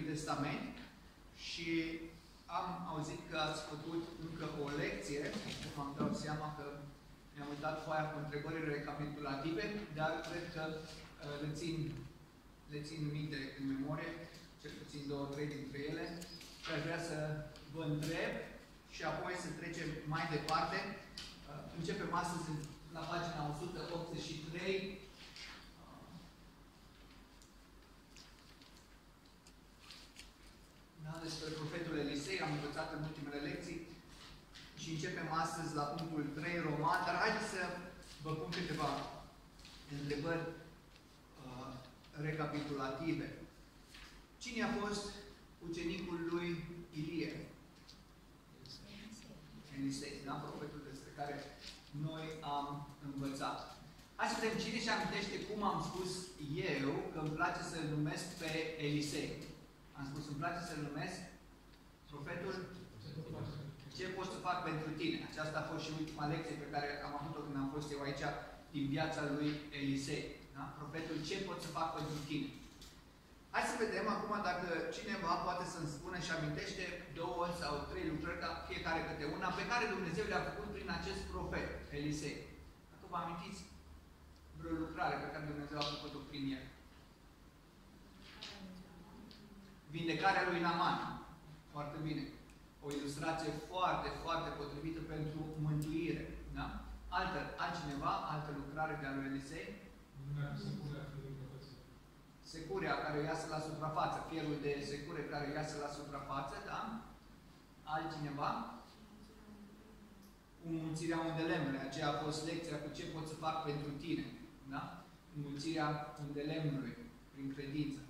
Vechiului Testament și am auzit că ați făcut încă o lecție, acum am dat seama că mi-am uitat foaia cu întrebările recapitulative, dar cred că uh, le țin, le țin minte în memorie, cel puțin două, trei dintre ele, și aș vrea să vă întreb și apoi să trecem mai departe. Uh, începem astăzi la pagina 183, Da, despre profetul Elisei am învățat în ultimele lecții și începem astăzi la punctul 3 roman, dar haideți să vă pun câteva întrebări uh, recapitulative. Cine a fost ucenicul lui Ilie? Elisei, da? Profetul despre care noi am învățat. Hai să vedem cine și amintește cum am spus eu că îmi place să-l numesc pe Elisei. Am spus, îmi place să-l numesc profetul ce pot să fac pentru tine. Aceasta a fost și ultima lecție pe care am avut-o când am fost eu aici din viața lui Elisei. Da? Profetul ce pot să fac pentru tine. Hai să vedem acum dacă cineva poate să-mi spună și amintește două sau trei lucrări, ca fiecare câte una, pe care Dumnezeu le-a făcut prin acest profet, Elisei. Dacă vă amintiți vreo lucrare pe care Dumnezeu a făcut-o prin el. Vindecarea lui Naman. Foarte bine. O ilustrație foarte, foarte potrivită pentru mântuire. Da? Altă, altcineva, altă lucrare de a lui Elisei? Securea care iasă la suprafață. Fierul de secure care iasă la suprafață, da? Altcineva? Înmulțirea undelemnului. Aceea a fost lecția cu ce pot să fac pentru tine. Da? Înmulțirea undelemnului prin credință.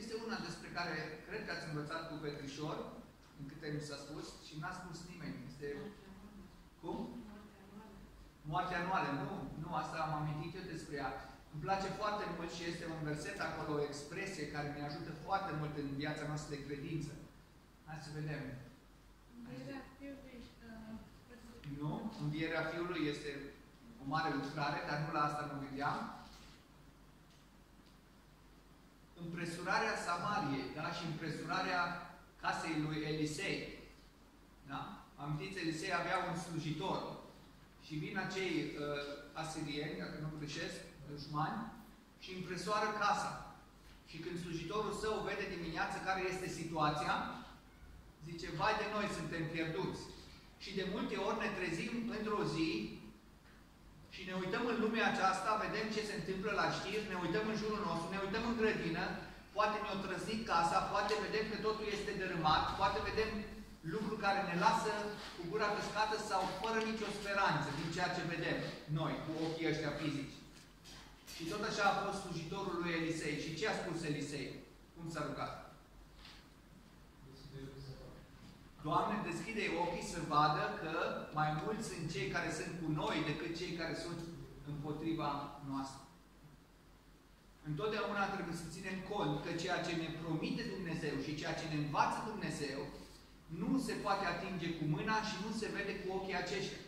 Este una despre care cred că ați învățat cu Petrișor, în câte mi s-a spus, și n-a spus nimeni. Este... Cum? Moartea anuală. Nu, nu, asta am amintit eu despre ea. Îmi place foarte mult și este un verset acolo, o expresie care ne ajută foarte mult în viața noastră de credință. Hai să vedem. Nu? Învierea Fiului este o mare lucrare, dar nu la asta mă gândeam. Împresurarea Samariei, da? Și împresurarea casei lui Elisei. Da? Amintiți, Elisei avea un slujitor. Și vin acei uh, asirieni, dacă nu greșesc, dușmani, și împresoară casa. Și când slujitorul său vede dimineața care este situația, zice, vai de noi, suntem pierduți. Și de multe ori ne trezim într-o zi și ne uităm în lumea aceasta, vedem ce se întâmplă la știri, ne uităm în jurul nostru, ne uităm în grădină, poate ne-o trăznit casa, poate vedem că totul este dărâmat, poate vedem lucruri care ne lasă cu gura căscată sau fără nicio speranță din ceea ce vedem noi, cu ochii ăștia fizici. Și tot așa a fost slujitorul lui Elisei. Și ce a spus Elisei? Cum s-a rugat? Doamne, deschide ochii să vadă că mai mulți sunt cei care sunt cu noi decât cei care sunt împotriva noastră. Întotdeauna trebuie să ținem cont că ceea ce ne promite Dumnezeu și ceea ce ne învață Dumnezeu nu se poate atinge cu mâna și nu se vede cu ochii aceștia.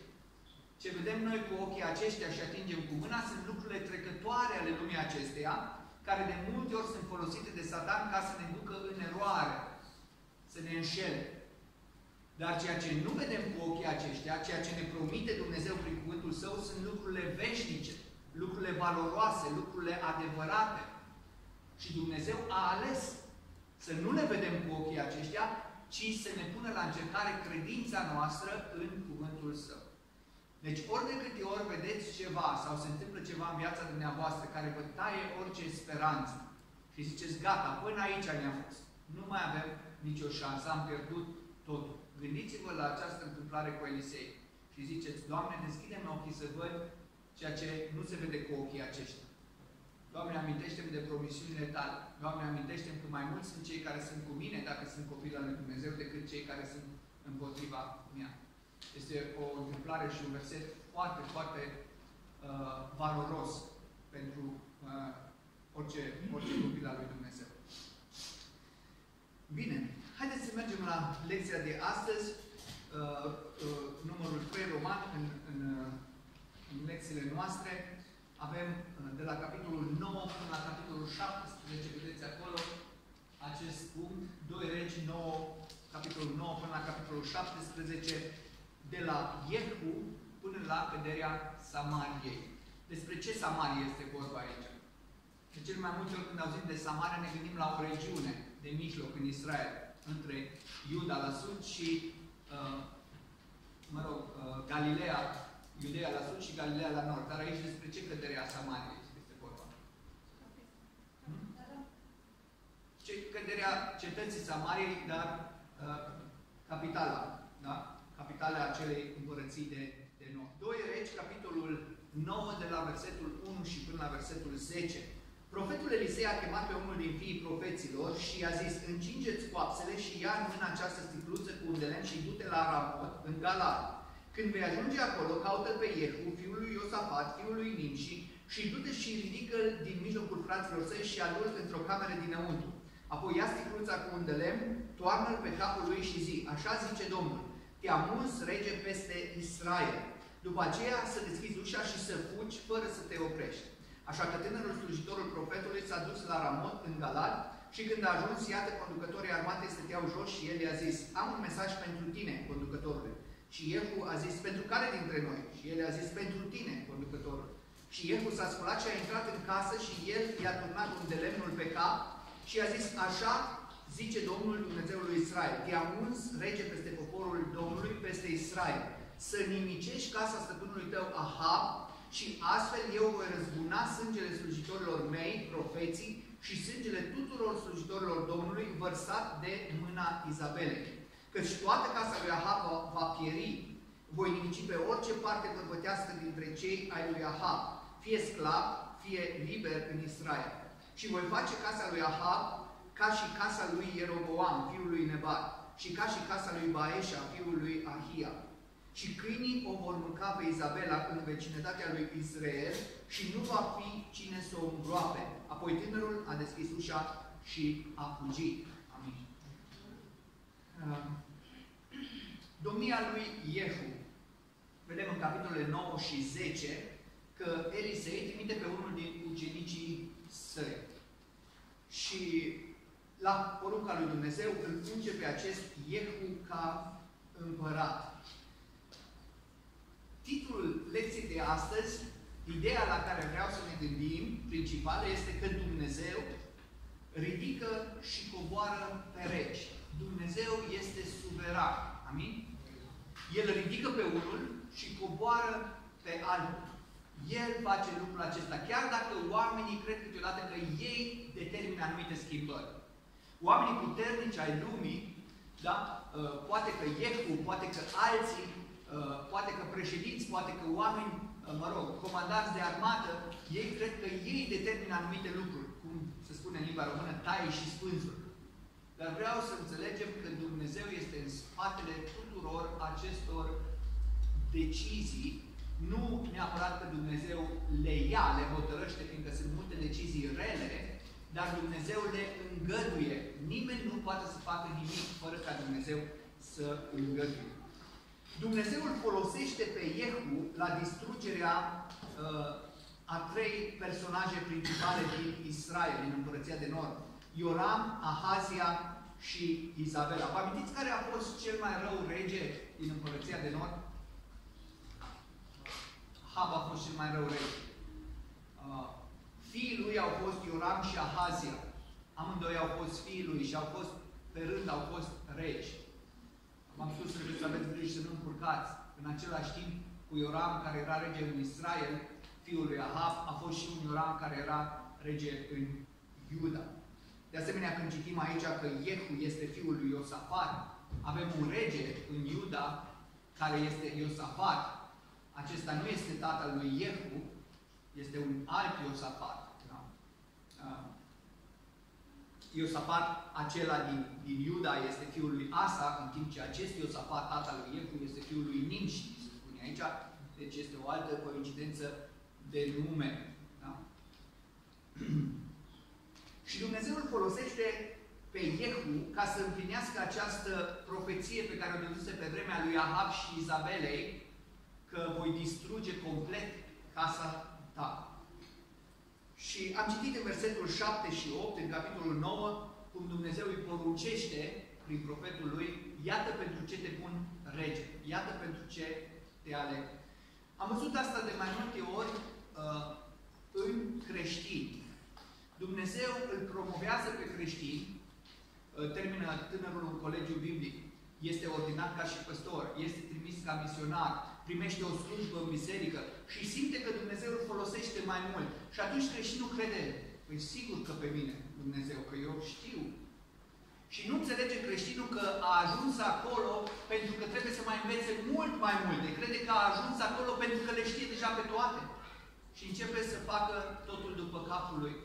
Ce vedem noi cu ochii aceștia și atingem cu mâna sunt lucrurile trecătoare ale lumii acesteia, care de multe ori sunt folosite de Satan ca să ne ducă în eroare, să ne înșele. Dar ceea ce nu vedem cu ochii aceștia, ceea ce ne promite Dumnezeu prin cuvântul Său, sunt lucrurile veșnice, lucrurile valoroase, lucrurile adevărate. Și Dumnezeu a ales să nu le vedem cu ochii aceștia, ci să ne pună la încercare credința noastră în cuvântul Său. Deci ori de câte ori vedeți ceva sau se întâmplă ceva în viața dumneavoastră care vă taie orice speranță și ziceți, gata, până aici ne-a fost. Nu mai avem nicio șansă, am pierdut totul. Gândiți-vă la această întâmplare cu Elisei și ziceți, Doamne, deschide-mi ochii să văd ceea ce nu se vede cu ochii aceștia. Doamne, amintește-mi de promisiunile Tale. Doamne, amintește-mi că mai mulți sunt cei care sunt cu mine dacă sunt copii al lui Dumnezeu decât cei care sunt împotriva mea. Este o întâmplare și un verset foarte, foarte uh, valoros pentru uh, orice, orice copil al lui Dumnezeu. Bine, haideți să mergem la lecția de astăzi, uh, uh, numărul 3 roman, în, în, uh, în lecțiile noastre. Avem uh, de la capitolul 9 până la capitolul 17, vedeți acolo, acest punct, 2 Regi 9, capitolul 9 până la capitolul 17, de la Iehu până la căderea Samariei. Despre ce Samarie este vorba aici? De cel mai multe ori când auzim de Samaria ne gândim la o regiune de mijloc în Israel, între Iuda la sud și, uh, mă rog, uh, Galileea, Iudea la sud și Galileea la nord. Dar aici despre ce căderea Samariei este vorba? Hmm? Ce căderea cetății Samariei, dar uh, capitala, da? Capitala acelei împărății de, de nord. 2 Regi, capitolul 9 de la versetul 1 și până la versetul 10. Profetul Elisei a chemat pe unul din fiii profeților și i-a zis, încingeți coapsele și ia în mână această sticluță cu un de lemn și du-te la Ramot, în Galad. Când vei ajunge acolo, caută pe Iehu, fiul lui Iosafat, fiul lui Nimși, și du-te și ridică din mijlocul fraților săi și adu într-o cameră dinăuntru. Apoi ia sticluța cu un de lemn, toarnă-l pe capul lui și zi, așa zice Domnul, te-am uns rege peste Israel. După aceea să deschizi ușa și să fugi fără să te oprești. Așa că tânărul slujitorul profetului s-a dus la Ramot, în Galad, și când a ajuns, iată, conducătorii armatei stăteau jos și el i-a zis, am un mesaj pentru tine, conducătorule. Și Iehu a zis, pentru care dintre noi? Și el i-a zis, pentru tine, conducătorul. Și Iehu s-a sculat și a intrat în casă și el i-a turnat un de lemnul pe cap și a zis, așa zice Domnul Dumnezeul lui Israel, te-am uns rege peste poporul Domnului, peste Israel, să nimicești casa stăpânului tău Ahab și astfel eu voi răzbuna sângele slujitorilor mei, profeții, și sângele tuturor slujitorilor Domnului vărsat de mâna Izabelei. Căci toată casa lui Ahab va, va pieri. Voi nimici pe orice parte bărbătească dintre cei ai lui Ahab, fie sclav, fie liber în Israel. Și voi face casa lui Ahab ca și casa lui Ieroboam, fiul lui Nebat, și ca și casa lui Baeșa, fiul lui Ahia și câinii o vor mânca pe Izabela în vecinătatea lui Israel și nu va fi cine să o îngroape. Apoi tânărul a deschis ușa și a fugit. Amin. Uh, domnia lui Iehu. Vedem în capitolele 9 și 10 că Elisei trimite pe unul din ucenicii săi. Și la porunca lui Dumnezeu îl unge pe acest Iehu ca împărat. Titlul lecției de astăzi, ideea la care vreau să ne gândim, principală, este că Dumnezeu ridică și coboară pe regi. Dumnezeu este suveran. Amin? El ridică pe unul și coboară pe altul. El face lucrul acesta, chiar dacă oamenii cred câteodată că ei determină anumite schimbări. Oamenii puternici ai lumii, da? Uh, poate că Iehu, poate că alții Uh, poate că președinți, poate că oameni, uh, mă rog, comandanți de armată, ei cred că ei determină anumite lucruri, cum se spune în limba română, taie și spânzuri. Dar vreau să înțelegem că Dumnezeu este în spatele tuturor acestor decizii, nu neapărat că Dumnezeu le ia, le hotărăște, fiindcă sunt multe decizii rele, dar Dumnezeu le îngăduie. Nimeni nu poate să facă nimic fără ca Dumnezeu să îngăduie. Dumnezeu îl folosește pe Iehu la distrugerea uh, a trei personaje principale din Israel, din Împărăția de Nord. Ioram, Ahazia și Izabela. Vă amintiți care a fost cel mai rău rege din Împărăția de Nord? Ahab a fost cel mai rău rege. Uh, fiii lui au fost Ioram și Ahazia. Amândoi au fost fiii lui și au fost, pe rând, au fost regi. V-am spus că să aveți grijă să nu încurcați. În același timp, cu Ioram, care era rege în Israel, fiul lui Ahab, a fost și un Ioram care era rege în Iuda. De asemenea, când citim aici că Iehu este fiul lui Iosafat, avem un rege în Iuda care este Iosafat. Acesta nu este tatăl lui Iehu, este un alt Iosafat. Da? Uh, Iosafat, acela din, din Iuda, este fiul lui Asa, în timp ce acest Iosafat, tata lui Iehu, este fiul lui Nimși, se spune aici. Deci este o altă coincidență de nume. Da? și Dumnezeu îl folosește pe Iehu ca să împlinească această profeție pe care o dăduse pe vremea lui Ahab și Izabelei, că voi distruge complet casa ta. Și am citit în versetul 7 și 8, în capitolul 9, cum Dumnezeu îi poruncește prin profetul lui, iată pentru ce te pun rege, iată pentru ce te aleg. Am văzut asta de mai multe ori uh, în creștini. Dumnezeu îl promovează pe creștini, uh, termină tânărul un colegiu biblic, este ordinat ca și păstor, este trimis ca misionar, primește o slujbă în biserică și simte că Dumnezeu îl folosește mai mult. Și atunci creștinul crede, păi sigur că pe mine Dumnezeu, că eu știu. Și nu înțelege creștinul că a ajuns acolo pentru că trebuie să mai învețe mult mai multe. Crede că a ajuns acolo pentru că le știe deja pe toate. Și începe să facă totul după capul lui.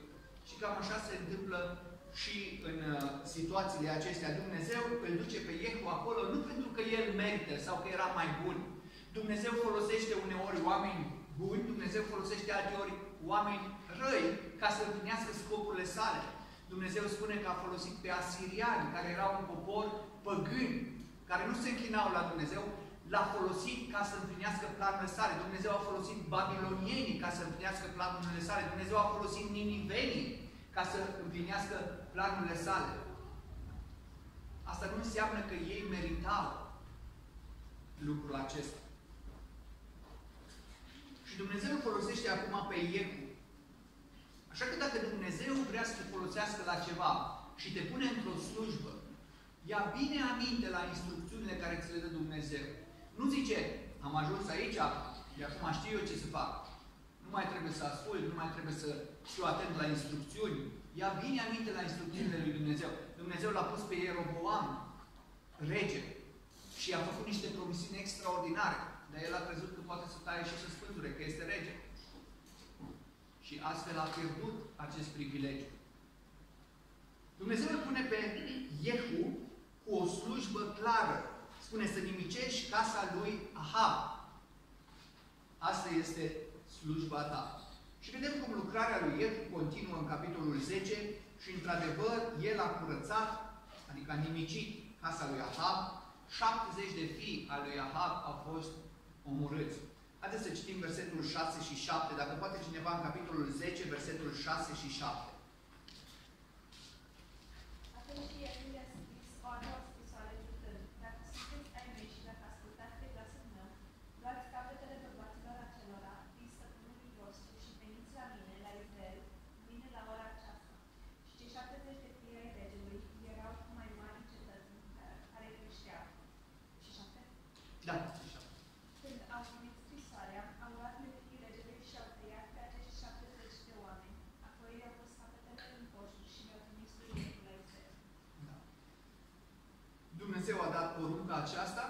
Și cam așa se întâmplă și în uh, situațiile acestea. Dumnezeu îl duce pe Iehu acolo nu pentru că el merită sau că era mai bun. Dumnezeu folosește uneori oameni buni, Dumnezeu folosește alteori oameni răi ca să împlinească scopurile sale. Dumnezeu spune că a folosit pe asiriani, care erau un popor păgân, care nu se închinau la Dumnezeu, l-a folosit ca să împlinească planurile sale. Dumnezeu a folosit babilonienii ca să împlinească planurile sale. Dumnezeu a folosit ninivenii ca să împlinească planurile sale. Asta nu înseamnă că ei meritau lucrul acesta. Și Dumnezeu folosește acum pe Iehu. Așa că dacă Dumnezeu vrea să te folosească la ceva și te pune într-o slujbă, ia bine aminte la instrucțiunile care ți le dă Dumnezeu. Nu zice, am ajuns aici, de acum știu eu ce să fac. Nu mai trebuie să ascult, nu mai trebuie să fiu atent la instrucțiuni. Ia bine aminte la instrucțiunile lui Dumnezeu. Dumnezeu l-a pus pe Ieroboam, rege, și a făcut niște promisiuni extraordinare. Dar el a crezut că poate să taie și să spânzure, că este rege. Și astfel a pierdut acest privilegiu. Dumnezeu îl pune pe Iehu cu o slujbă clară. Spune să nimicești casa lui Ahab. Asta este slujba ta. Și vedem cum lucrarea lui Iehu continuă în capitolul 10 și, într-adevăr, el a curățat, adică a nimicit casa lui Ahab, 70 de fii al lui Ahab au fost omorâți. Haideți să citim versetul 6 și 7, dacă poate cineva în capitolul 10, versetul 6 și 7. Atunci el le-a scris o a doua scrisoare zicând, Dacă sunteți ai mei și dacă ascultați de glasul meu, luați capetele bărbaților acelora, din stăpânului vostru și veniți la mine, la Israel, mine la ora aceasta. Și cei 70 de fii ai regelui erau mai mari în cetăți care creșteau. Și șapte? Da. Când au primit scrisoarea, au luat nevechii regelui și au tăiat pe acești 70 de oameni. Apoi i-au pus capetele în coșuri și le-au trimis lui Iehu la Israel. Da. Dumnezeu a dat porunca aceasta,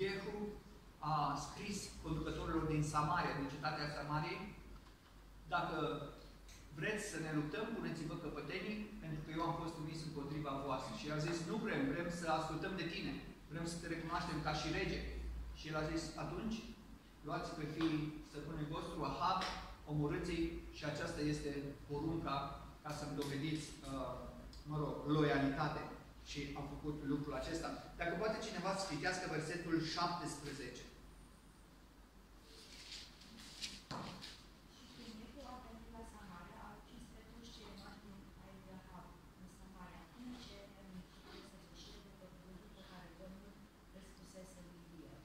Iehu a scris conducătorilor din Samaria, din cetatea Samariei, dacă vreți să ne luptăm, puneți-vă căpătenii, pentru că eu am fost trimis împotriva voastră. Și a zis, nu vrem, vrem să ascultăm de tine, vrem să te recunoaștem ca și rege. Și el a zis, atunci, luați pe fiii stăpânului vostru, Ahab, omorâți-i și aceasta este porunca ca să-mi dovediți, uh, mă rog, loialitate. Și am făcut lucrul acesta. Dacă poate cineva să citească versetul 17. Și când Iehu a venit la Samaria, a ucis pe toți cei mari din ai lui Ahab în Samaria, până ce i-a nimicit de săvârșire de pe cuvântul pe care Domnul îl spusese lui Elia.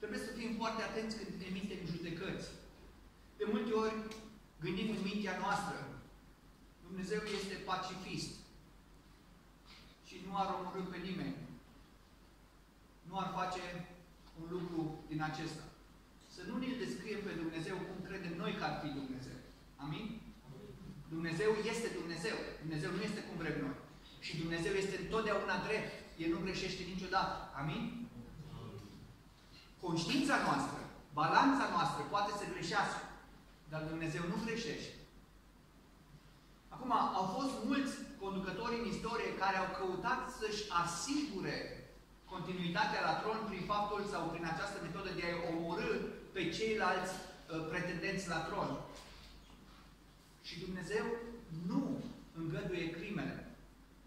Trebuie să fim foarte atenți când emitem judecăți. De multe ori gândim în mintea noastră. Dumnezeu este pacifist. Și nu ar omorâ pe nimeni. Nu ar face un lucru din acesta. Să nu ne descriem pe Dumnezeu cum credem noi că ar fi Dumnezeu. Amin? Dumnezeu este Dumnezeu. Dumnezeu nu este cum vrem noi. Și Dumnezeu este întotdeauna drept. El nu greșește niciodată. Amin? Conștiința noastră, balanța noastră poate să greșească, dar Dumnezeu nu greșește. Acum, au fost mulți conducători în istorie care au căutat să-și asigure continuitatea la tron prin faptul sau prin această metodă de a omorâ pe ceilalți uh, pretendenți la tron. Și Dumnezeu nu îngăduie crimele.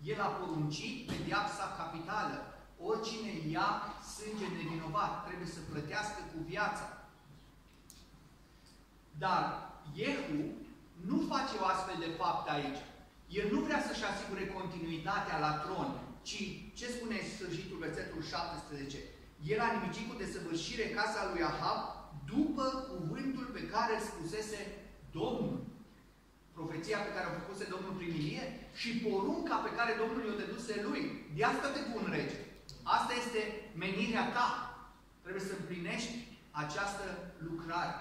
El a poruncit pedeapsa capitală. Oricine ia sânge nevinovat trebuie să plătească cu viața. Dar Iehu nu face o astfel de faptă aici. El nu vrea să-și asigure continuitatea la tron, ci, ce spune sfârșitul versetul 17? El a nimicit cu desăvârșire casa lui Ahab după cuvântul pe care îl spusese Domnul. Profeția pe care a făcuse Domnul prin Ilie și porunca pe care Domnul i-o deduse lui. De asta te pun rege. Asta este menirea ta. Trebuie să împlinești această lucrare.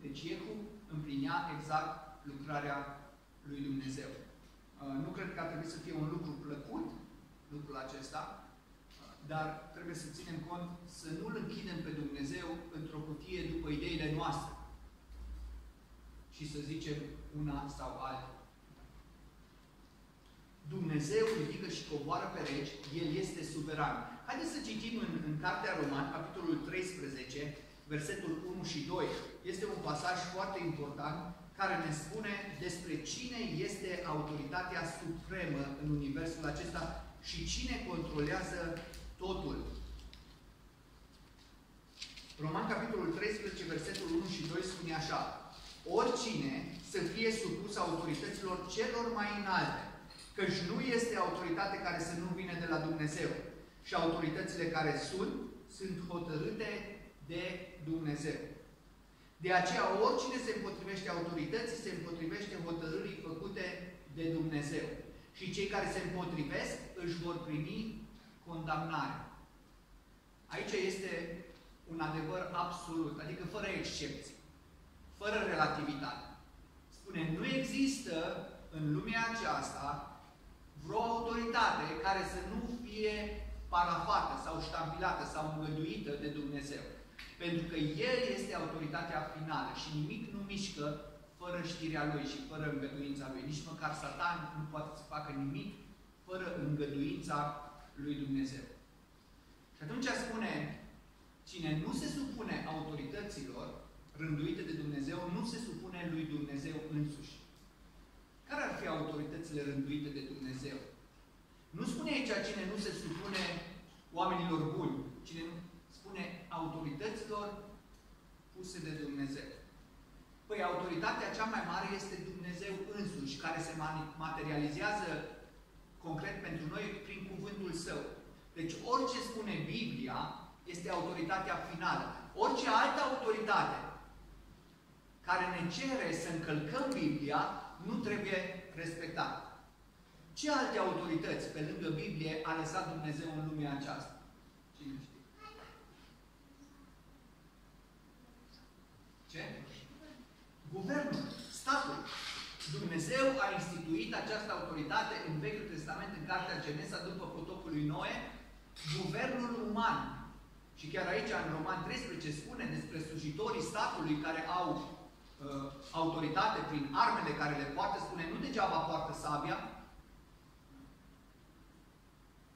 Deci Iehu împlinea exact lucrarea lui Dumnezeu. Uh, nu cred că ar trebui să fie un lucru plăcut, lucrul acesta, uh, dar trebuie să ținem cont să nu-L închidem pe Dumnezeu într-o cutie după ideile noastre și să zicem una sau alta. Dumnezeu ridică și coboară pe regi, El este suveran. Haideți să citim în, în Cartea Roman, capitolul 13, versetul 1 și 2. Este un pasaj foarte important care ne spune despre cine este autoritatea supremă în universul acesta și cine controlează totul. Roman, capitolul 13, versetul 1 și 2 spune așa. Oricine să fie supus autorităților celor mai înalte, căci nu este autoritate care să nu vină de la Dumnezeu. Și autoritățile care sunt, sunt hotărâte de Dumnezeu. De aceea, oricine se împotrivește autorității, se împotrivește hotărârii făcute de Dumnezeu. Și cei care se împotrivesc își vor primi condamnare. Aici este un adevăr absolut, adică fără excepție, fără relativitate. Spune, nu există în lumea aceasta vreo autoritate care să nu fie parafată sau ștampilată sau îngăduită de Dumnezeu. Pentru că El este autoritatea finală și nimic nu mișcă fără știrea Lui și fără îngăduința Lui. Nici măcar Satan nu poate să facă nimic fără îngăduința Lui Dumnezeu. Și atunci spune, cine nu se supune autorităților rânduite de Dumnezeu, nu se supune Lui Dumnezeu însuși. Care ar fi autoritățile rânduite de Dumnezeu? Nu spune aici cine nu se supune oamenilor buni, cine nu spune autorităților puse de Dumnezeu. Păi autoritatea cea mai mare este Dumnezeu însuși, care se materializează concret pentru noi prin cuvântul Său. Deci orice spune Biblia este autoritatea finală. Orice altă autoritate care ne cere să încălcăm Biblia, nu trebuie respectată. Ce alte autorități, pe lângă Biblie, a lăsat Dumnezeu în lumea aceasta? Cine știe? Ce? Guvernul, statul. Dumnezeu a instituit această autoritate în Vechiul Testament, în Cartea Genesa, după potopul lui Noe, guvernul uman. Și chiar aici, în Roman 13, spune despre slujitorii statului care au uh, autoritate prin armele care le poate, spune, nu degeaba poartă sabia,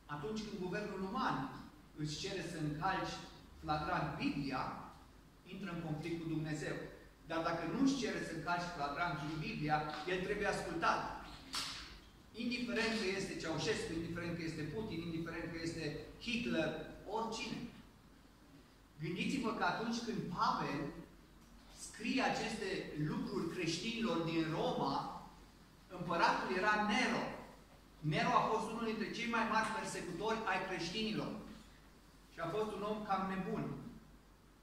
atunci când guvernul uman îți cere să încalci flagrant Biblia, intră în conflict cu Dumnezeu. Dar dacă nu își cere să încalci flagrant Biblia, el trebuie ascultat. Indiferent că este Ceaușescu, indiferent că este Putin, indiferent că este Hitler, oricine. Gândiți-vă că atunci când Pavel scrie aceste lucruri creștinilor din Roma, împăratul era Nero. Nero a fost unul dintre cei mai mari persecutori ai creștinilor. Și a fost un om cam nebun.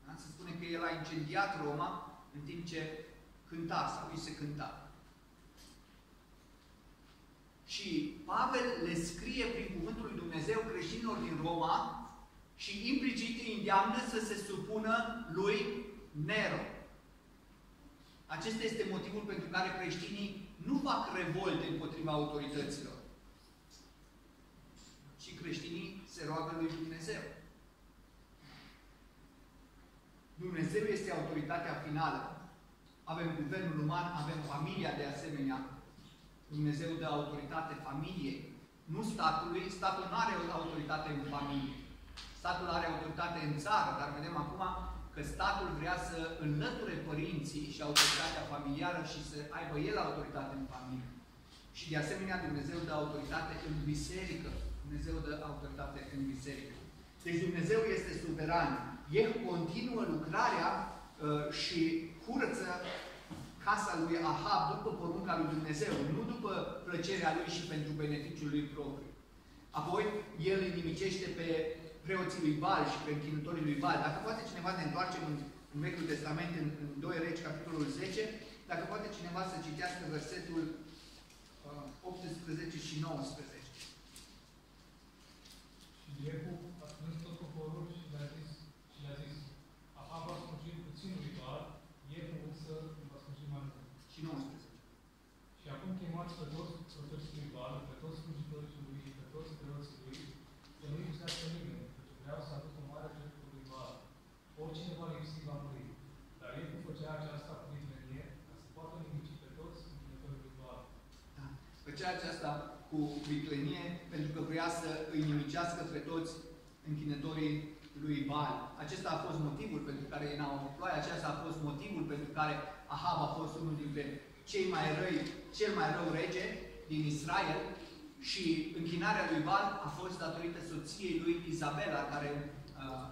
Da? Se spune că el a incendiat Roma în timp ce cânta sau îi se cânta. Și Pavel le scrie prin cuvântul lui Dumnezeu creștinilor din Roma și implicit îi îndeamnă să se supună lui Nero. Acesta este motivul pentru care creștinii nu fac revolte împotriva autorităților. Și creștinii se roagă lui Dumnezeu. Dumnezeu este autoritatea finală. Avem guvernul uman, avem familia de asemenea. Dumnezeu dă autoritate familiei, nu statului. Statul nu are autoritate în familie. Statul are autoritate în țară, dar vedem acum că statul vrea să înlăture părinții și autoritatea familiară și să aibă el autoritate în familie. Și de asemenea Dumnezeu dă autoritate în biserică. Dumnezeu dă autoritate în biserică. Deci Dumnezeu este suveran. El continuă lucrarea uh, și curăță casa lui Ahab după porunca lui Dumnezeu, nu după plăcerea lui și pentru beneficiul lui propriu. Apoi, el îi nimicește pe preoții lui Bal și pe închinătorii lui Bal. Dacă poate cineva ne întoarcem în, în Vechiul Testament, în, în 2 Regi, capitolul 10, dacă poate cineva să citească versetul uh, 18 și 19. Și Iehu a strâns tot poporul și le-a zis, și le-a zis, Ahab a slujit puțin lui Baal, Iehu însă va sluji mai mult. Și 19. Și acum chemați pe toți profeții lui Baal, pe toți slujitorii lui și pe toți preoții lui, să nu lipsească nimeni, pentru că vreau să aduc o mare jertfă lui Baal. Oricine va lipsi va muri. Dar Iehu făcea aceasta cu viclenie, ca să poată nimici pe toți închinătorii lui Baal. Da. Făcea aceasta cu viclenie pentru că vrea să îi nimicească pe toți închinătorii lui Baal. Acesta a fost motivul pentru care în ploaia aceasta a fost motivul pentru care Ahab a fost unul dintre cei mai răi, cel mai rău rege din Israel și închinarea lui Baal a fost datorită soției lui Izabela, care uh,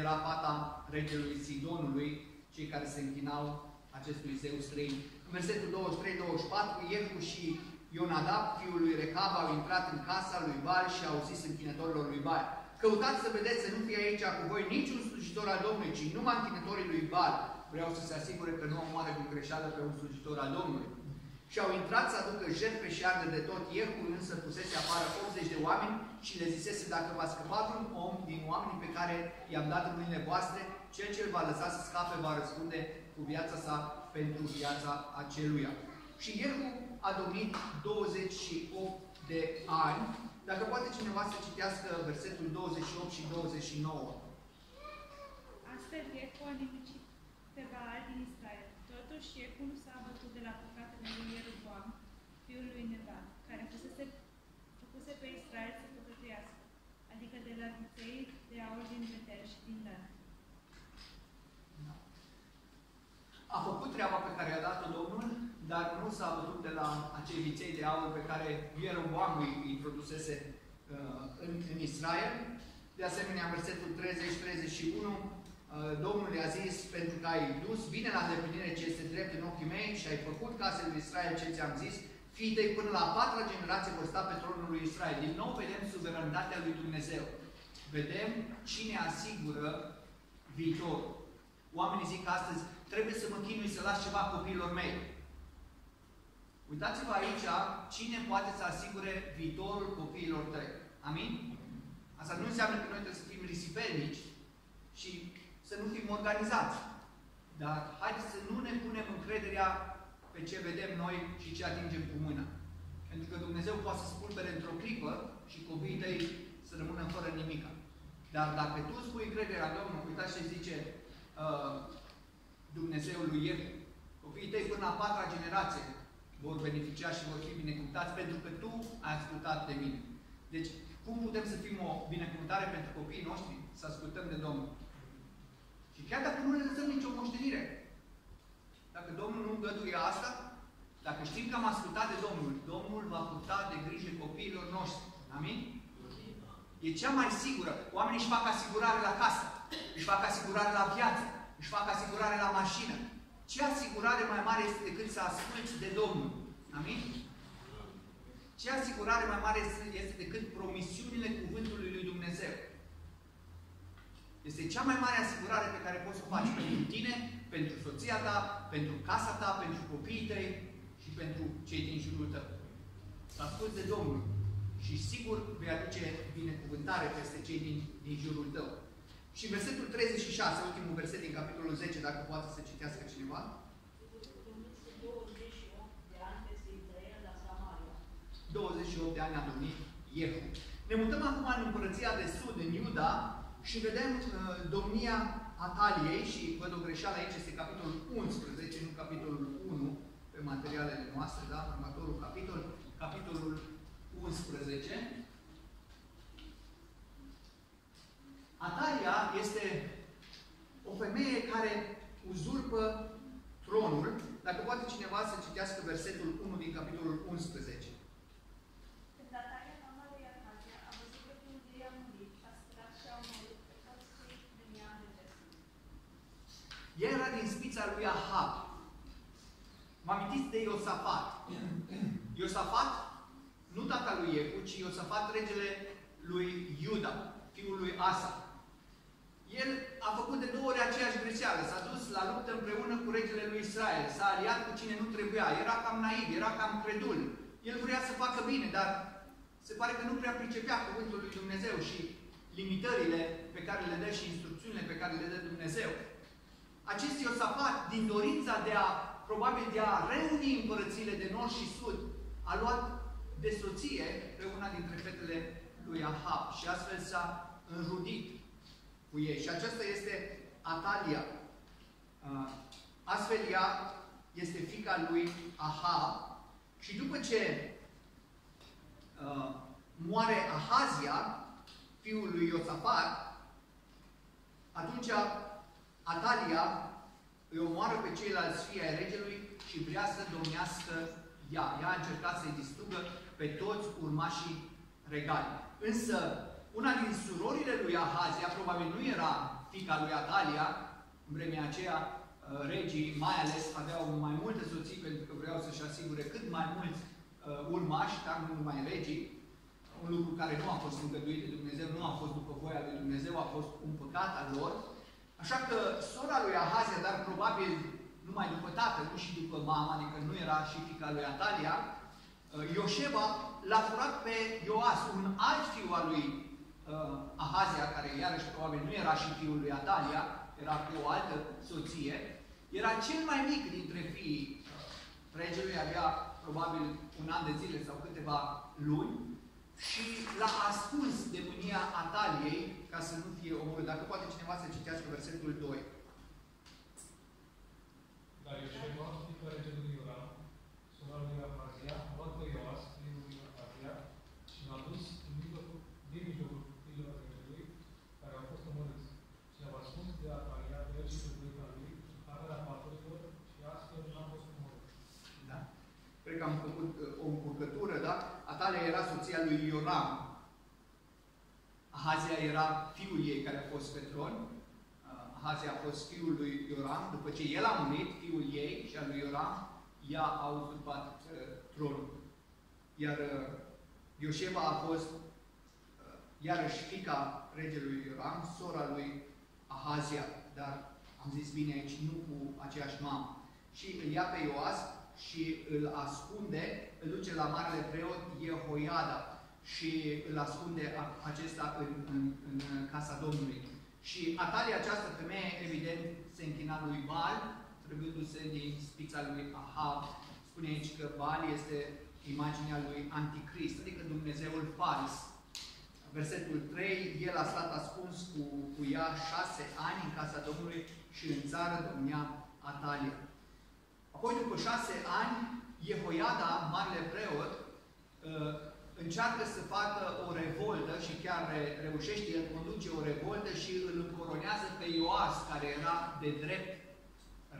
era fata regelui Sidonului, cei care se închinau acestui zeu străin. În versetul 23-24, Iehu și Ionadab, fiul lui Recab, au intrat în casa lui Baal și au zis închinătorilor lui Baal, Căutați să vedeți să nu fie aici cu voi niciun slujitor al Domnului, ci numai închinătorii lui Baal. Vreau să se asigure că nu omoare cu greșeală pe un slujitor al Domnului. Și au intrat să aducă jertfe și arde de tot. Iehu însă pusese afară 80 de oameni și le zisese, dacă va scăpa un om din oamenii pe care i-am dat în mâinile voastre, cel ce îl va lăsa să scape va răspunde cu viața sa pentru viața aceluia. Și Iehu a domnit 28 de ani. Dacă poate cineva să citească versetul 28 și 29. Astfel Iehu a nimicit pe Baal din Israel. Totuși Iehu nu s-a abătut de la păcatele lui Ieroboam, fiul lui Nebat, care fusese, făcuse pe Israel să păcătuiască, adică de la viței de aur din Betel și din Dan. A făcut treaba pe care i-a dat-o Domnul, dar nu s-a abătut de la acei viței de aur pe care Ieroboam îi introdusese uh, în, în Israel. De asemenea, în versetul 30-31, uh, Domnul i-a zis, pentru că ai dus bine la îndeplinire ce este drept în ochii mei și ai făcut casele lui Israel ce ți-am zis, fii tăi până la patra generație vor sta pe tronul lui Israel. Din nou vedem suveranitatea lui Dumnezeu. Vedem cine asigură viitorul. Oamenii zic astăzi, trebuie să mă chinui să las ceva copiilor mei. Uitați-vă aici cine poate să asigure viitorul copiilor tăi. Amin? Asta nu înseamnă că noi trebuie să fim risipenici și să nu fim organizați. Dar haideți să nu ne punem încrederea pe ce vedem noi și ce atingem cu mâna. Pentru că Dumnezeu poate să spulbere într-o clipă și copiii tăi să rămână fără nimic. Dar dacă tu spui încrederea Domnului, uitați ce zice uh, Dumnezeul lui Iehu. Copiii tăi până la patra generație vor beneficia și vor fi binecuvântați pentru că tu ai ascultat de mine. Deci, cum putem să fim o binecuvântare pentru copiii noștri? Să ascultăm de Domnul. Și chiar dacă nu le lăsăm nicio moștenire, dacă Domnul nu îngăduie asta, dacă știm că am ascultat de Domnul, Domnul va purta de grijă copiilor noștri. Amin? E cea mai sigură. Oamenii își fac asigurare la casă, își fac asigurare la viață, își fac asigurare la mașină. Ce asigurare mai mare este decât să asculți de Domnul? Amin? Ce asigurare mai mare este decât promisiunile cuvântului lui Dumnezeu? Este cea mai mare asigurare pe care poți să o faci pentru tine, pentru soția ta, pentru casa ta, pentru copiii tăi și pentru cei din jurul tău. Să asculți de Domnul și sigur vei aduce binecuvântare peste cei din, din jurul tău. Și versetul 36, ultimul verset din capitolul 10, dacă poate să citească cineva. 28 de ani a domnit Iehu. Ne mutăm acum în împărăția de sud, în Iuda, și vedem uh, domnia Ataliei și văd o greșeală aici, este capitolul 11, nu capitolul 1 pe materialele noastre, da? Următorul capitol, capitolul 11. Atalia este o femeie care uzurpă tronul, dacă poate cineva să citească versetul 1 din capitolul 11. Când Atalia, mama lui Ahazia, a văzut că fiul ei a murit, a strat și a omorât pe toți cei din ea de vest. Ea era din spița lui Ahab. Vă amintiți de Iosafat? Iosafat, nu tata lui Iehu, ci Iosafat regele lui Iuda, fiul lui Asa. El a făcut de două ori aceeași greșeală. S-a dus la luptă împreună cu regele lui Israel. S-a aliat cu cine nu trebuia. Era cam naiv, era cam credul. El vrea să facă bine, dar se pare că nu prea pricepea cuvântul lui Dumnezeu și limitările pe care le dă și instrucțiunile pe care le dă Dumnezeu. Acest Iosafat, din dorința de a, probabil de a reuni împărățiile de nord și sud, a luat de soție pe una dintre fetele lui Ahab și astfel s-a înrudit cu ei. Și aceasta este Atalia. Uh, astfel ea este fica lui Ahab și după ce uh, moare Ahazia, fiul lui Iosafat, atunci Atalia îi omoară pe ceilalți fii ai regelui și vrea să domnească ea. Ea a încercat să-i distrugă pe toți urmașii regali. Însă, una din surorile lui Ahazia, probabil nu era fica lui Atalia, în vremea aceea, uh, regii, mai ales, aveau mai multe soții pentru că vreau să-și asigure cât mai mulți uh, urmași, dar nu numai regii, un lucru care nu a fost îngăduit de Dumnezeu, nu a fost după voia lui Dumnezeu, a fost un păcat al lor. Așa că sora lui Ahazia, dar probabil numai după tatăl, nu și după mama, adică nu era și fica lui Atalia, uh, Ioșeba l-a furat pe Ioas, un alt fiu al lui uh, Ahazia, care iarăși probabil nu era și fiul lui Atalia, era cu o altă soție, era cel mai mic dintre fiii uh, regelui, avea probabil un an de zile sau câteva luni, și l-a ascuns de mânia Ataliei ca să nu fie omorât. Dacă poate cineva să citească versetul 2. Dar Ioșeba, fica regelui Ioram, sora lui Ahazia, a luat pe Ioas, fiul lui Ahazia, și l-a dus în mijlocul, din mijlocul fiilor regelui, care au fost omorâți. Și l-a ascuns de Atalia, de el și de buica lui, în camera paturilor, și astfel n-a fost omorât. Da? Cred că am făcut uh, o încurcătură, da? Atalia era soția lui Ioram. Ahazia era fiul ei care a fost pe tron. Uh, Ahazia a fost fiul lui Ioram. După ce el a murit, fiul ei și al lui Ioram, ea a uzurpat uh, tronul. Iar uh, Ioșeba a fost uh, iarăși fica regelui Ioram, sora lui Ahazia, dar am zis bine aici, nu cu aceeași mamă. Și îl ia pe Ioas și îl ascunde, îl duce la marele preot Jehoiada și îl ascunde acesta în, în, în casa Domnului. Și Atalia, această femeie, evident, se închina lui Baal, trebuindu-se din spița lui Ahab. Spune aici că Baal este imaginea lui Anticrist, adică Dumnezeul fals. Versetul 3, el a stat ascuns cu, cu ea șase ani în casa Domnului și în țară domnea Atalia. Apoi, după șase ani, Jehoiada, marele preot, uh, încearcă să facă o revoltă și chiar reușește, el conduce o revoltă și îl încoronează pe Ioas, care era de drept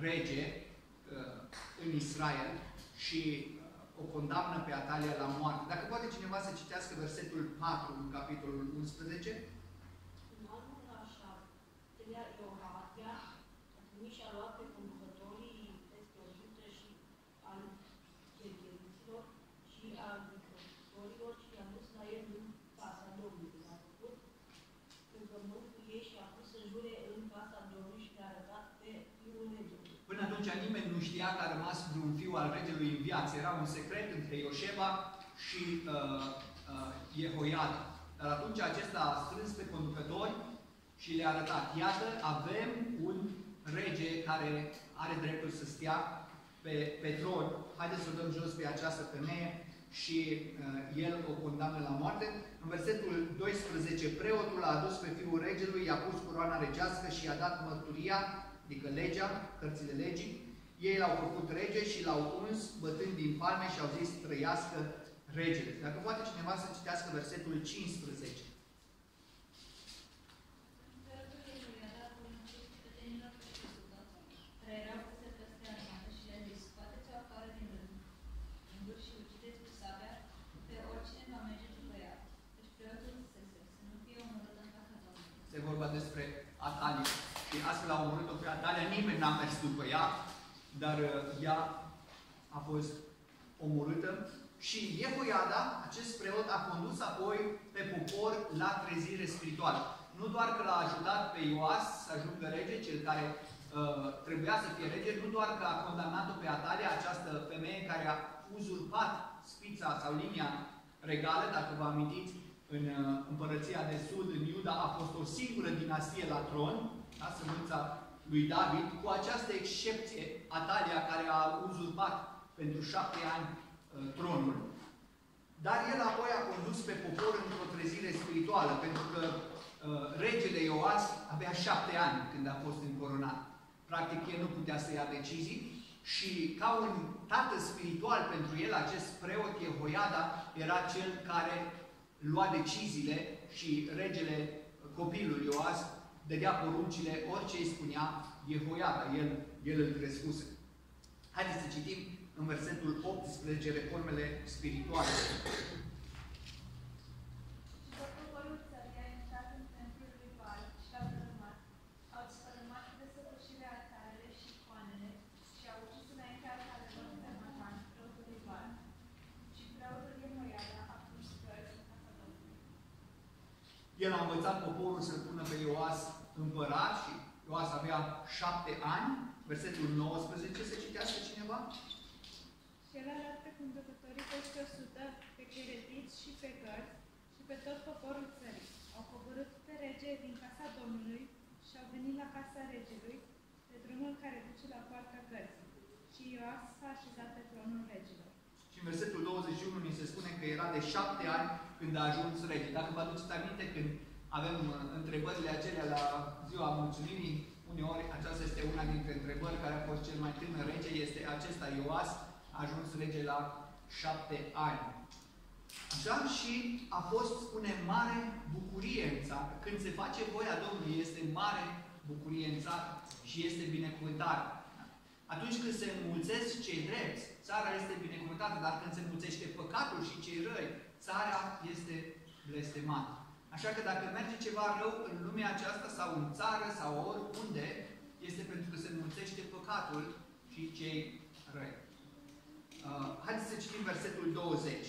rege uh, în Israel și uh, o condamnă pe Atalia la moarte. Dacă poate cineva să citească versetul 4 în capitolul 11. În anul așa, treia Iohadia, a trimis și a luat pe conducătorii peste 100 și al chercheriților și al lucrătorilor și i-a dus la el în casa Domnului. A făcut legământ cu ei și a pus să jure în casa Domnului și le-a arătat pe fiul regelui. Până atunci nimeni nu știa că a rămas vreun fiu al regelui în viață. Era un secret între Ioșeba și uh, uh, Jehoiada. Dar atunci acesta a strâns pe conducători și le-a arătat, iată, avem un rege care are dreptul să stea pe, pe tron. Haideți să o dăm jos pe această femeie și uh, el o condamnă la moarte. În versetul 12, preotul a adus pe fiul regelui, i-a pus coroana regească și i-a dat mărturia, adică legea, cărțile legii. Ei l-au făcut rege și l-au uns, bătând din palme și au zis, trăiască regele. Dacă poate cineva să citească versetul 15. Împăratul Iulia a cunoscut cetățenilor pe soldați, care erau puse peste armată și le-a zis, scoateți-o afară din rând, rânduri și ucideți cu sabia pe oricine va merge după ea. Deci preotul zisese, să nu fie omorât în casa Domnului. Se vorba despre Atalia. Și astfel a omorât-o pe Atalia. Nimeni n-a mers după ea, dar uh, ea a fost omorâtă și Jehoiada, acest preot, a condus apoi pe popor la trezire spirituală. Nu doar că l-a ajutat pe Ioas să ajungă rege, cel care uh, trebuia să fie rege, nu doar că a condamnat-o pe Atalia, această femeie care a uzurpat spița sau linia regală, dacă vă amintiți, în uh, împărăția de sud, în Iuda, a fost o singură dinastie la tron, da, sămânța lui David, cu această excepție, Atalia, care a uzurpat pentru șapte ani uh, tronul. Dar el apoi a condus pe popor într-o trezire spirituală, pentru că uh, regele Ioas avea șapte ani când a fost încoronat. Practic, el nu putea să ia decizii și ca un tată spiritual pentru el, acest preot Jehoiada era cel care lua deciziile și regele copilul Ioas dădea poruncile, orice îi spunea Jehoiada, el, el îl crescuse. Haideți să citim în versetul 18 reformele spirituale. El a învățat poporul să-l pună pe Ioas împărat și Ioas avea șapte ani. Versetul 19 se citească cineva? Și el a luat pe conducătorii peste 100, pe cheretiți și pe gărzi și pe tot poporul țării. Au coborât pe rege din casa Domnului și au venit la casa regelui, pe drumul care duce la poarta gărții. Și Ioas s-a așezat pe tronul regilor. Și în versetul 21 ni se spune că era de șapte ani când a ajuns rege. Dacă vă aduceți aminte, când avem uh, întrebările acelea la ziua mulțumirii, uneori aceasta este una dintre întrebări care a fost cel mai tânăr rege, este acesta Ioas, a ajuns rege la șapte ani. Așa și a fost, spune, mare bucurie în țară. Când se face voia Domnului, este mare bucurie în țară și este binecuvântare. Atunci când se înmulțesc cei drepți, țara este binecuvântată, dar când se înmulțește păcatul și cei răi, țara este blestemată. Așa că dacă merge ceva rău în lumea aceasta sau în țară sau oriunde, este pentru că se înmulțește păcatul și cei răi. Uh, haideți să citim versetul 20.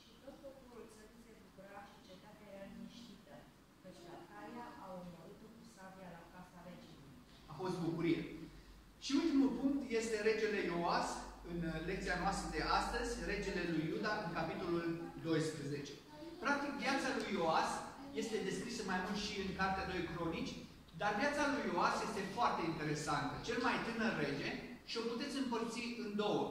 Și tot poporul țării se bucura și cetatea era liniștită, căci Atalia a omorât cu sabia la casa regelui. A fost bucurie. Și ultimul punct este regele Ioas, în lecția noastră de astăzi, regele lui Iuda, în capitolul 12. Practic, viața lui Ioas este descrisă mai mult și în Cartea 2 Cronici, dar viața lui Ioas este foarte interesantă. Cel mai tânăr rege și o puteți împărți în două.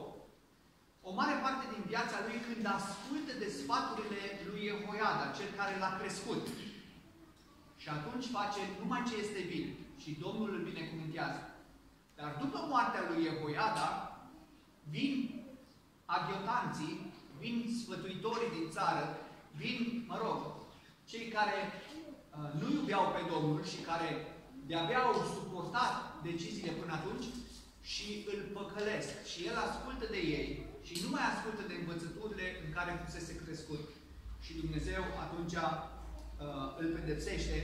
O mare parte din viața lui când ascultă de sfaturile lui Jehoiada, cel care l-a crescut. Și atunci face numai ce este bine. Și Domnul îl binecuvântează. Dar după moartea lui Jehoiada, vin aghiotanții, vin sfătuitorii din țară, vin, mă rog, cei care uh, nu iubeau pe Domnul și care de-abia au suportat deciziile până atunci și îl păcălesc. Și el ascultă de ei și nu mai ascultă de învățăturile în care fusese crescut. Și Dumnezeu atunci uh, îl pedepsește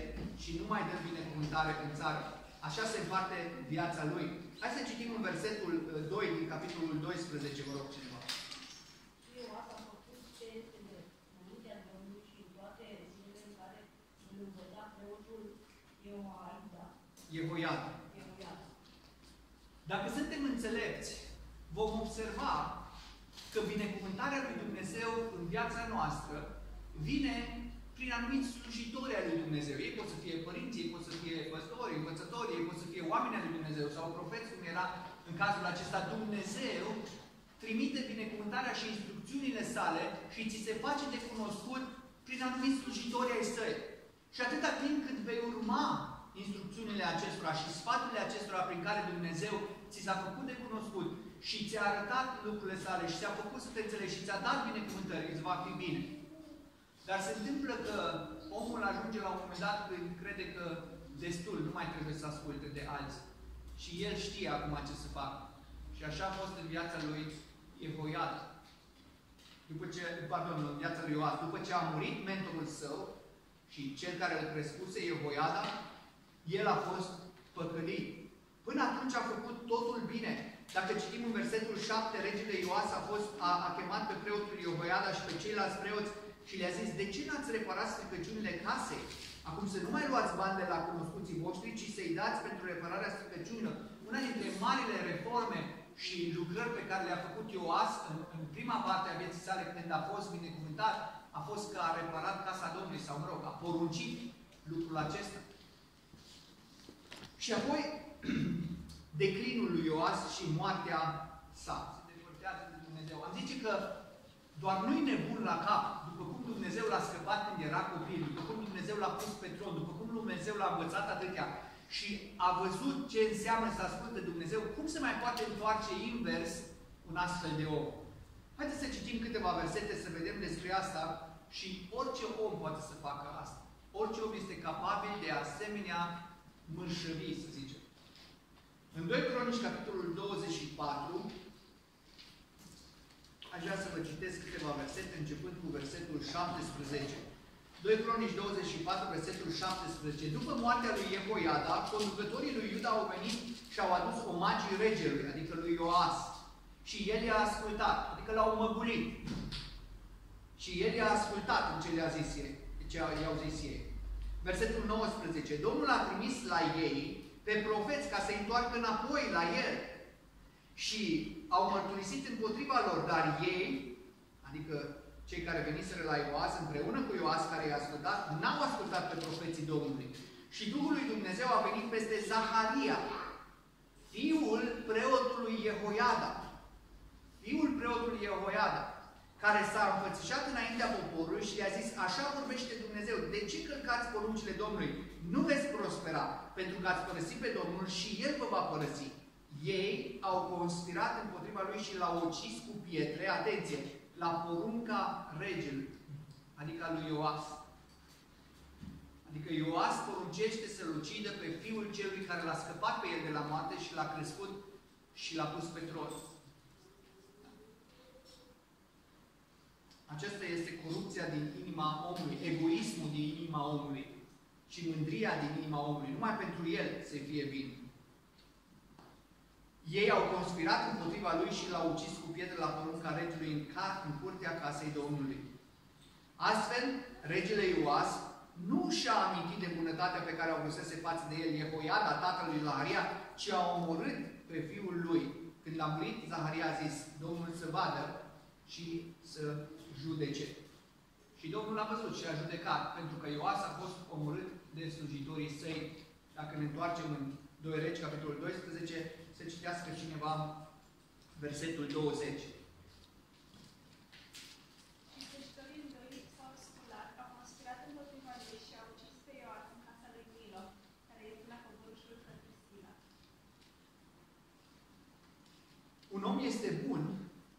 și nu mai dă binecuvântare în țară. Așa se împarte viața lui. Hai să citim în versetul 2 uh, din capitolul 12, vă rog cineva. Și Ioas Dacă suntem înțelepți, vom observa că binecuvântarea lui Dumnezeu în viața noastră vine prin anumiți slujitori ai lui Dumnezeu. Ei pot să fie părinții, ei pot să fie păstori, învățători, ei pot să fie oameni ai lui Dumnezeu sau profeți, cum era în cazul acesta. Dumnezeu trimite binecuvântarea și instrucțiunile sale și ți se face de cunoscut prin anumiți slujitori ai săi. Și atâta timp cât vei urma instrucțiunile acestora și sfaturile acestora prin care Dumnezeu ți s-a făcut de cunoscut și ți-a arătat lucrurile sale și ți-a făcut să te înțelegi și ți-a dat binecuvântări, îți va fi bine. Dar se întâmplă că omul ajunge la un moment dat când crede că destul, nu mai trebuie să asculte de alții. Și el știe acum ce să facă. Și așa a fost în viața lui Evoiat. După ce, pardon, în viața lui Ioas, după ce a murit mentorul său și cel care îl crescuse, Evoiada, el a fost păcălit. Până atunci a făcut totul bine. Dacă citim în versetul 7, regele Ioas a, fost, a, a chemat pe preotul Iohoiada și pe ceilalți preoți și le-a zis, de ce n-ați reparat stricăciunile casei? Acum să nu mai luați bani de la cunoscuții voștri, ci să-i dați pentru repararea stricăciunilor. Una dintre marile reforme și lucrări pe care le-a făcut Ioas în, în prima parte a vieții sale, când a fost binecuvântat, a fost că a reparat casa Domnului, sau mă rog, a poruncit lucrul acesta. Și apoi, declinul lui Ioas și moartea sa. Se depărtează de Dumnezeu. Am zice că doar nu-i nebun la cap, după cum Dumnezeu l-a scăpat când era copil, după cum Dumnezeu l-a pus pe tron, după cum Dumnezeu l-a învățat atâtea și a văzut ce înseamnă să asculte Dumnezeu, cum se mai poate întoarce invers un astfel de om? Haideți să citim câteva versete să vedem despre asta și orice om poate să facă asta. Orice om este capabil de asemenea mărșăvii, să zicem. În 2 Cronici, capitolul 24, aș vrea să vă citesc câteva versete, începând cu versetul 17. 2 Cronici 24, versetul 17. După moartea lui Jehoiada, conducătorii lui Iuda au venit și au adus omagii regelui, adică lui Ioas. Și el i-a ascultat, adică l-au măgulit. Și el i-a ascultat în ce le-a zis ei, ce i-au zis ei. Versetul 19. Domnul a trimis la ei pe profeți ca să-i întoarcă înapoi la el. Și au mărturisit împotriva lor, dar ei, adică cei care veniseră la Ioas, împreună cu Ioas care i-a ascultat, n-au ascultat pe profeții Domnului. Și Duhul lui Dumnezeu a venit peste Zaharia, fiul preotului Jehoiada. Fiul preotului Jehoiada, care s-a înfățișat înaintea poporului și i-a zis, așa vorbește Dumnezeu, de ce călcați poruncile Domnului? Nu veți prospera, pentru că ați părăsit pe Domnul și El vă va părăsi. Ei au conspirat împotriva lui și l-au ucis cu pietre, atenție, la porunca regelui, adică a lui Ioas. Adică Ioas poruncește să-l ucidă pe fiul celui care l-a scăpat pe el de la moarte și l-a crescut și l-a pus pe tron. Aceasta este corupția din inima omului, egoismul din inima omului și mândria din inima omului. Numai pentru el să fie bine. Ei au conspirat împotriva lui și l-au ucis cu pietre la porunca regelui în, car, în curtea casei Domnului. Astfel, regele Ioas nu și-a amintit de bunătatea pe care o găsese față de el Jehoiada, tatălui Laharia, ci a omorât pe fiul lui. Când l-a murit, Zaharia a zis, Domnul să vadă și să judece. Și Domnul a văzut și a judecat, pentru că Ioas a fost omorât de slujitorii săi. Dacă ne întoarcem în 2 Regi, capitolul 12, să citească cineva versetul 20. Slujitorii lui s-au sculat, au conspirat împotriva lui și au ucis pe Ioas în casa lui Milo, care este la coborâșul către Sila. Un om este bun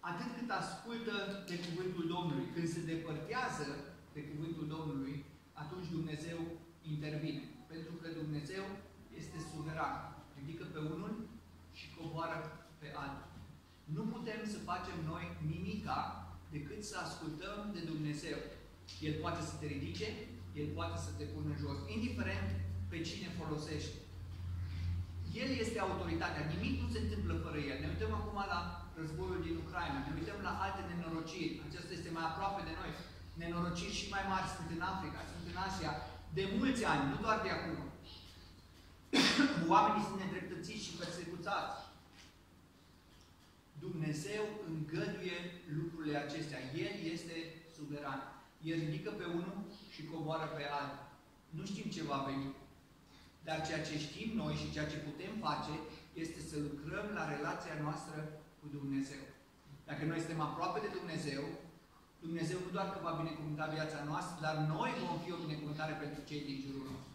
atât cât ascultă de cuvântul Domnului. Când se depărtează de cuvântul Domnului, atunci Dumnezeu intervine. Pentru că Dumnezeu este suveran. Ridică pe unul și coboară pe altul. Nu putem să facem noi nimica decât să ascultăm de Dumnezeu. El poate să te ridice, El poate să te pună jos, indiferent pe cine folosește. El este autoritatea, nimic nu se întâmplă fără El. Ne uităm acum la războiul din Ucraina, ne uităm la alte nenorociri, acesta este mai aproape de noi, nenorociri și mai mari sunt în Africa, sunt în Asia, de mulți ani, nu doar de acum. Oamenii sunt nedreptățiți și persecutați. Dumnezeu îngăduie lucrurile acestea. El este suveran. El ridică pe unul și coboară pe altul. Nu știm ce va veni. Dar ceea ce știm noi și ceea ce putem face este să lucrăm la relația noastră cu Dumnezeu. Dacă noi suntem aproape de Dumnezeu, Dumnezeu nu doar că va binecuvânta viața noastră, dar noi vom fi o binecuvântare pentru cei din jurul nostru.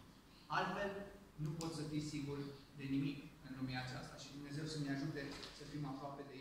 Altfel, nu poți să fii sigur de nimic în lumea aceasta și Dumnezeu să ne ajute să fim aproape de El.